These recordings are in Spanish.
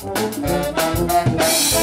Conexión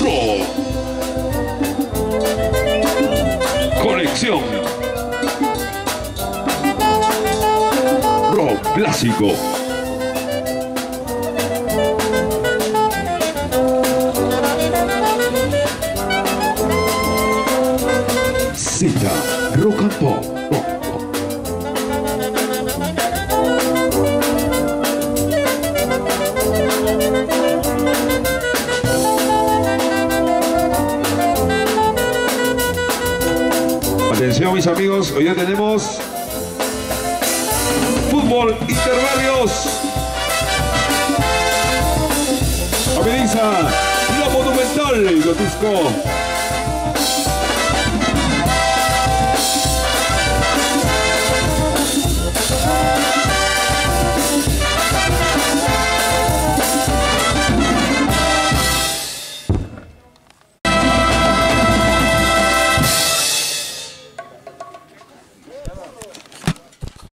Rock. Conexión Rock clásico. Z Rock and Pop. Atención mis amigos, hoy ya tenemos fútbol intervalios. Ameniza la monumental Lotusco